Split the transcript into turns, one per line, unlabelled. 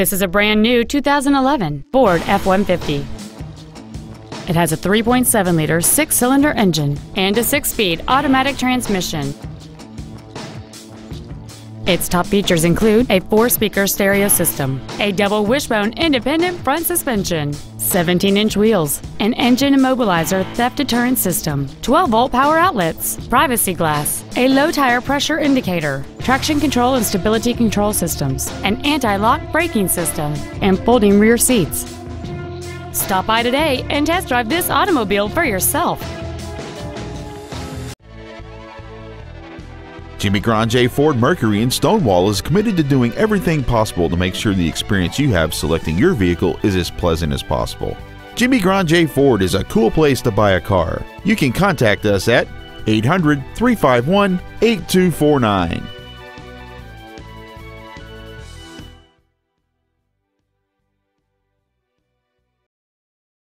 This is a brand new 2011 Ford F-150. It has a 3.7 liter six cylinder engine and a six speed automatic transmission. Its top features include a four speaker stereo system, a double wishbone independent front suspension, 17 inch wheels, an engine immobilizer theft deterrent system, 12 volt power outlets, privacy glass, a low tire pressure indicator, traction control and stability control systems, an anti lock braking system, and folding rear seats. Stop by today and test drive this automobile for yourself.
Jimmy Granger Ford Mercury in Stonewall is committed to doing everything possible to make sure the experience you have selecting your vehicle is as pleasant as possible. Jimmy Granger Ford is a cool place to buy a car. You can contact us at 800 351 8249.